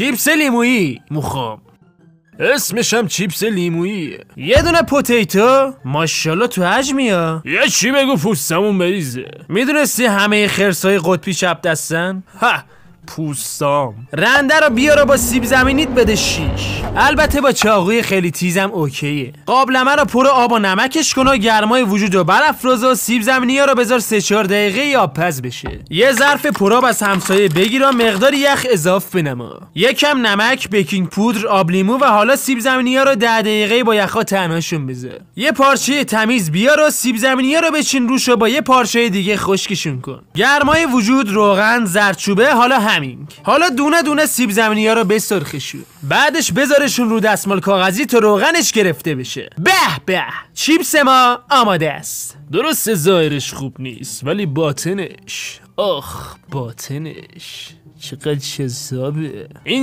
چیپس لیمویی. مخام اسمشم چیپس لیمویی. یه دونه potato. ماشاءالله تو حجمیا یه چی بگو پوستمون بریزه. می‌دونستی همه خرسای قطبی چپ دستن؟ ها پوستام. رنده رو بیار با سیب زمینیت بده شیش. البته با چاقوی خیلی تیزم اوکیه. قابلمه رو پر آب و نمکش کن و گرمای وجود رو برافراز و سیب زمینی ها رو بذار 3 4 دقیقه یا پز بشه. یه ظرف پرآب از همسایه بگیر و مقدار یخ اضاف بنما. یکم نمک بیکینگ پودر آب لیمو و حالا سیب زمینی ها رو 10 دقیقه با یخا تنهاشون بذار. یه پارچه تمیز بیار و سیب زمینی ها رو بچین روش و با یه پارچه دیگه خشکشون کن. گرمای وجود روغن زردچوبه حالا حالا دونه دونه سیب زمینی ها رو بسرخشون بعدش بذارشون رو دستمال کاغذی تا روغنش گرفته بشه. به به چیپس ما آماده است. درست ظاهرش خوب نیست ولی باطنش. آخ باطنش. چقدر جذابه. این